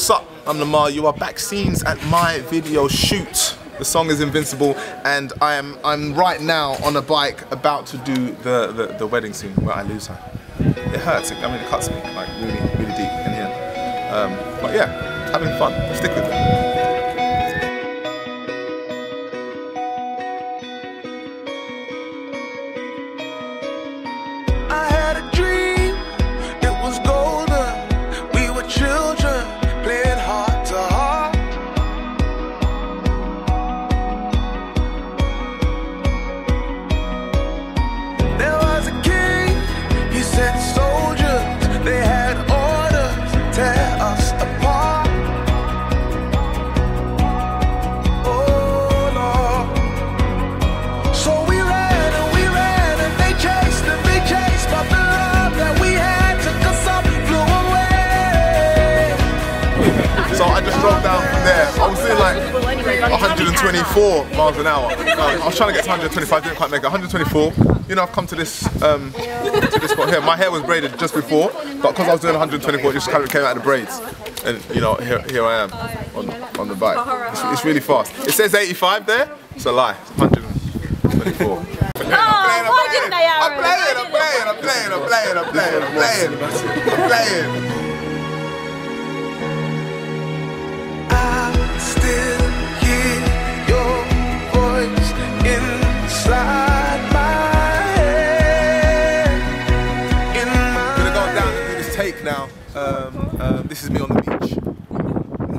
What's up? I'm Lemar. You are back scenes at my video shoot. The song is Invincible, and I am I'm right now on a bike about to do the, the, the wedding scene where I lose her. It hurts. I mean, it cuts me like really really deep in here. Um, but yeah, having fun. Stick with it. So I just drove down from there. I was doing like 124 miles an hour. I was trying to get to 125, didn't quite make it. 124. You know, I've come to this um, to this spot here. My hair was braided just before, but because I was doing 124, it just kind of came out of the braids. And you know, here, here I am on, on the bike. It's, it's really fast. It says 85 there. It's a lie. It's 124. Oh, why didn't they, I'm playing, I'm playing, I'm playing, I'm playing, I'm playing, I'm playing, I'm playing. Um, um, this is me on the beach.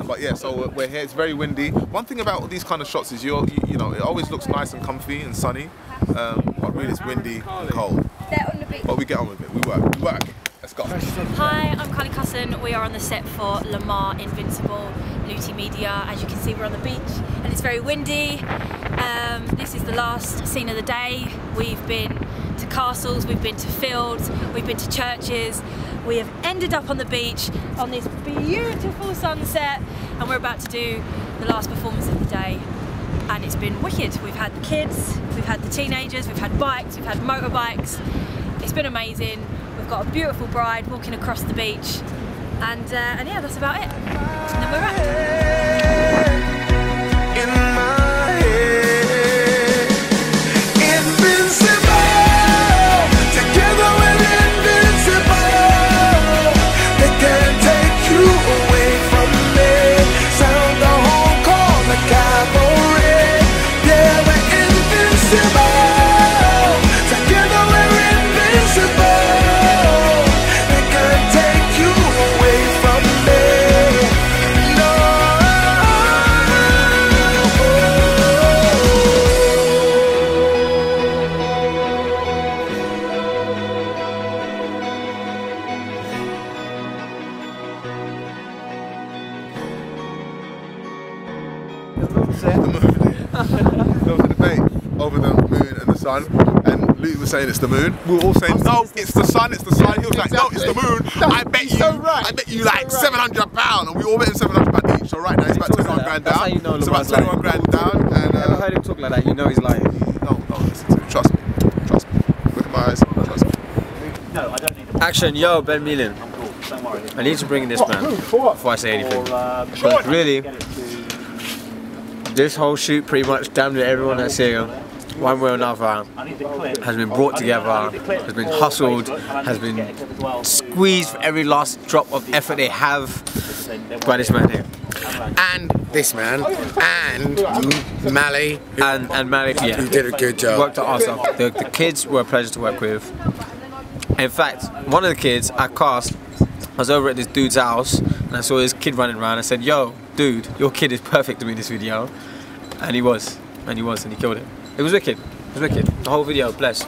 But yeah, so we're- we're here. It's very windy. One thing about these kind of shots is you're, you, you know, it always looks nice and comfy and sunny. Um, but really, it's windy and cold. They're on the beach. But we get on with it. We work. We work. Let's go. Hi, I'm Carly Cusson. We are on the set for Lemar Invincible, Luti Media. As you can see, we're on the beach and it's very windy. Um, this is the last scene of the day. We've been to castles, we've been to fields, we've been to churches. We have ended up on the beach on this beautiful sunset and we're about to do the last performance of the day. And it's been wicked. We've had the kids, we've had the teenagers, we've had bikes, we've had motorbikes. It's been amazing. We've got a beautiful bride walking across the beach, and uh, and yeah, that's about it. And then we're wrapped. There was a debate over the moon and the sun, and Luke was saying it's the moon. We were all saying no, it's the sun, it's the sun. He was like, no, it's the moon. I bet you, I bet you like 700 pound, and we all bet him 700 pound each. So right now it's about 21 grand That's down. how you know it's about 21 lying. grand down, and Ever uh, heard him talk like that? You know he's lying. no, no, listen to me. Trust me, trust me. Look at my eyes. Trust me. No, I don't need the Action, yo, Ben Meelan. I need to bring in this man before I say anything. Because really, this whole shoot pretty much damn near everyone that's here, one way or another, has been brought together, has been hustled, has been squeezed for every last drop of effort they have by this man here. and this man and Mally And, and Malik, yeah. who did a good job. worked at arse. The, the kids were a pleasure to work with. In fact, one of the kids I cast, I was over at this dude's house and I saw this kid running around. I said, "Yo, dude, your kid is perfect to be in this video," and he was, and he was, and he killed it. It was wicked. It was wicked. The whole video, bless.